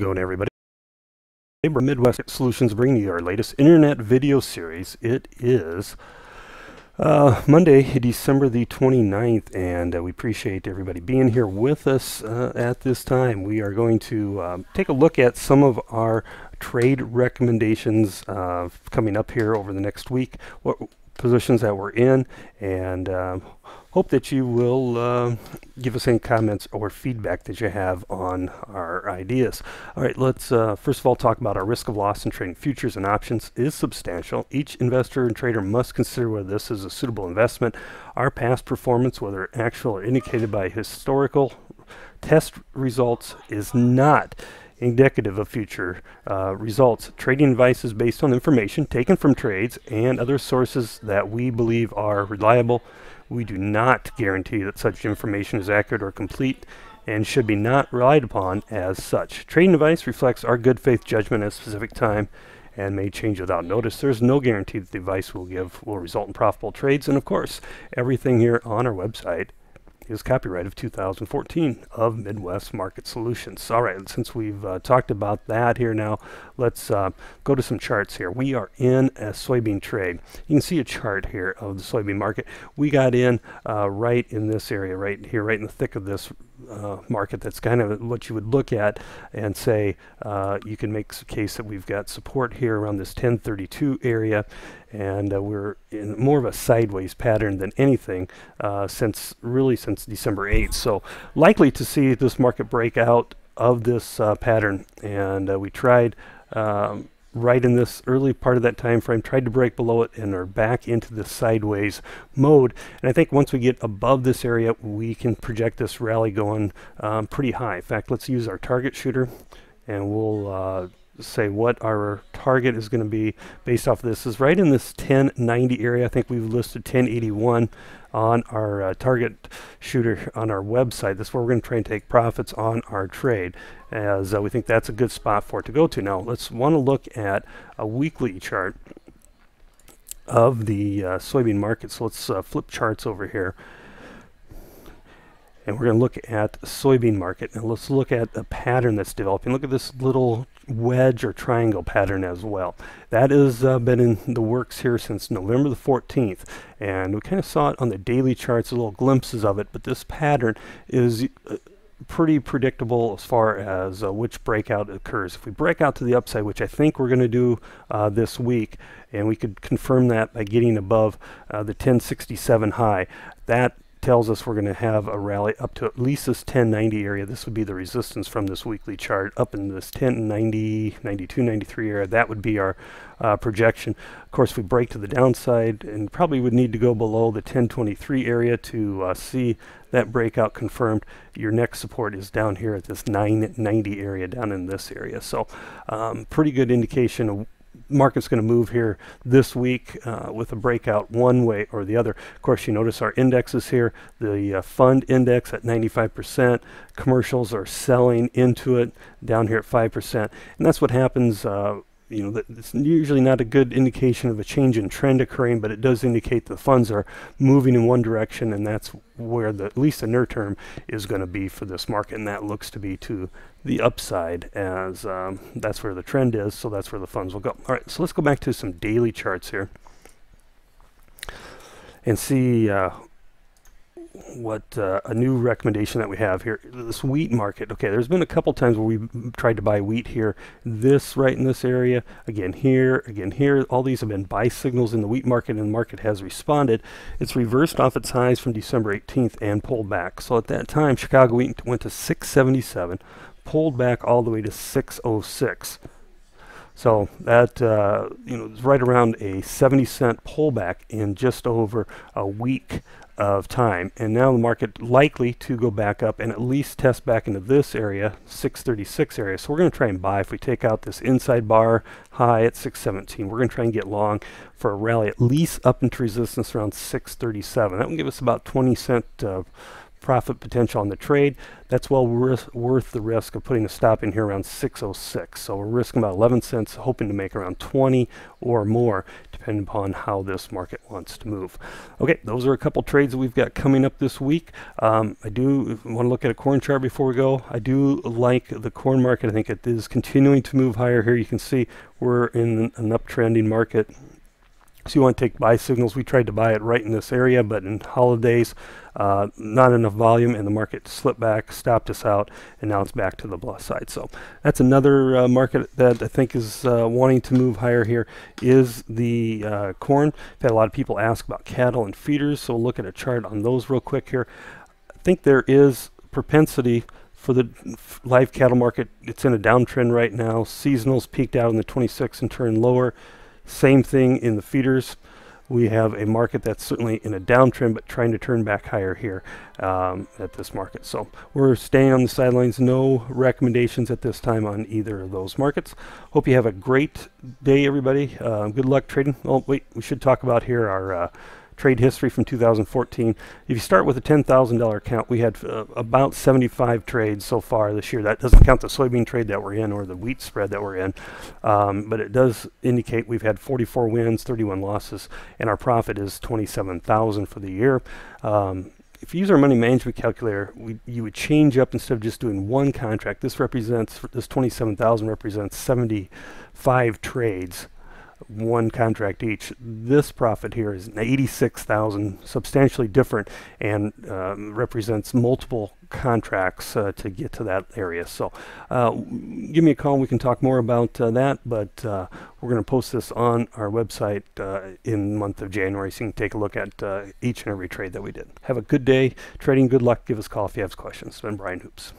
going everybody? Midwest solutions bringing you our latest internet video series. It is uh, monday december the 29th and uh, we appreciate everybody being here with us uh, at this time. We are going to um, take a look at some of our trade recommendations uh, coming up here over the next week what positions that we're in and um, hope that you will uh, give us any comments or feedback that you have on our ideas. All right, let's uh, first of all talk about our risk of loss in trading futures and options is substantial. Each investor and trader must consider whether this is a suitable investment. Our past performance, whether actual or indicated by historical test results, is not indicative of future uh, results. Trading advice is based on information taken from trades and other sources that we believe are reliable. We do not guarantee that such information is accurate or complete and should be not relied upon as such. Trading advice reflects our good faith judgment at a specific time and may change without notice. There's no guarantee that the advice we'll give will result in profitable trades. And of course, everything here on our website is copyright of 2014 of Midwest Market Solutions. All right, since we've uh, talked about that here now, let's uh, go to some charts here. We are in a soybean trade. You can see a chart here of the soybean market. We got in uh, right in this area, right here, right in the thick of this uh, market. That's kind of what you would look at and say uh, you can make a case that we've got support here around this 1032 area and uh, we're in more of a sideways pattern than anything uh, since really since December 8th. So likely to see this market break out of this uh, pattern and we tried um, right in this early part of that time frame tried to break below it and are back into the sideways mode. And I think once we get above this area we can project this rally going um, pretty high. In fact let's use our target shooter and we'll uh, say what our target is going to be based off of this is right in this 1090 area. I think we've listed 1081 on our uh, target shooter on our website. That's where we're going to try and take profits on our trade as uh, we think that's a good spot for it to go to. Now let's want to look at a weekly chart of the uh, soybean market. So let's uh, flip charts over here and we're going to look at soybean market and let's look at a pattern that's developing look at this little wedge or triangle pattern as well that has uh, been in the works here since November the 14th and we kind of saw it on the daily charts little glimpses of it but this pattern is uh, pretty predictable as far as uh, which breakout occurs. If we break out to the upside, which I think we're going to do uh, this week, and we could confirm that by getting above uh, the 1067 high, that tells us we're going to have a rally up to at least this 1090 area. This would be the resistance from this weekly chart up in this 1090, 92, 93 area. That would be our uh, projection. Of course, if we break to the downside and probably would need to go below the 1023 area to uh, see that breakout confirmed. Your next support is down here at this 990 area down in this area. So um, pretty good indication of market's going to move here this week uh, with a breakout one way or the other. Of course, you notice our indexes here. The uh, fund index at 95%. Commercials are selling into it down here at 5%. And that's what happens uh, you know, it's usually not a good indication of a change in trend occurring, but it does indicate the funds are moving in one direction, and that's where the at least the near term is going to be for this market, and that looks to be to the upside as um, that's where the trend is, so that's where the funds will go. All right, so let's go back to some daily charts here and see uh, what uh, a new recommendation that we have here. This wheat market okay there's been a couple times where we've tried to buy wheat here this right in this area again here again here. All these have been buy signals in the wheat market and the market has responded. It's reversed off its highs from December 18th and pulled back. So at that time Chicago wheat went to 677 pulled back all the way to 606 so that uh, you know is right around a 70 cent pullback in just over a week of time. And now the market likely to go back up and at least test back into this area, 636 area. So we're going to try and buy if we take out this inside bar high at 617. We're going to try and get long for a rally at least up into resistance around 637. That will give us about 20 cent uh, profit potential on the trade. That's well worth the risk of putting a stop in here around 606. So we're risking about 11 cents, hoping to make around 20 or more, depending upon how this market wants to move. Okay, those are a couple trades we've got coming up this week. Um, I do want to look at a corn chart before we go. I do like the corn market. I think it is continuing to move higher here. You can see we're in an uptrending market so you want to take buy signals. We tried to buy it right in this area, but in holidays, uh, not enough volume, and the market slipped back, stopped us out, and now it's back to the plus side. So that's another uh, market that I think is uh, wanting to move higher here is the uh, corn. I've had a lot of people ask about cattle and feeders, so we'll look at a chart on those real quick here. I think there is propensity for the live cattle market. It's in a downtrend right now. Seasonals peaked out in the 26 and turned lower. Same thing in the feeders. We have a market that's certainly in a downtrend, but trying to turn back higher here um, at this market. So we're staying on the sidelines. No recommendations at this time on either of those markets. Hope you have a great day, everybody. Uh, good luck trading. Oh, wait, we should talk about here our uh, trade history from 2014. If you start with a $10,000 account, we had uh, about 75 trades so far this year. That doesn't count the soybean trade that we're in or the wheat spread that we're in, um, but it does indicate we've had 44 wins, 31 losses, and our profit is 27,000 for the year. Um, if you use our money management calculator, we, you would change up instead of just doing one contract. This represents, this 27,000 represents 75 trades one contract each. This profit here is 86,000, substantially different, and um, represents multiple contracts uh, to get to that area. So uh, give me a call. We can talk more about uh, that, but uh, we're going to post this on our website uh, in the month of January so you can take a look at uh, each and every trade that we did. Have a good day trading. Good luck. Give us a call if you have questions. It's been Brian Hoops.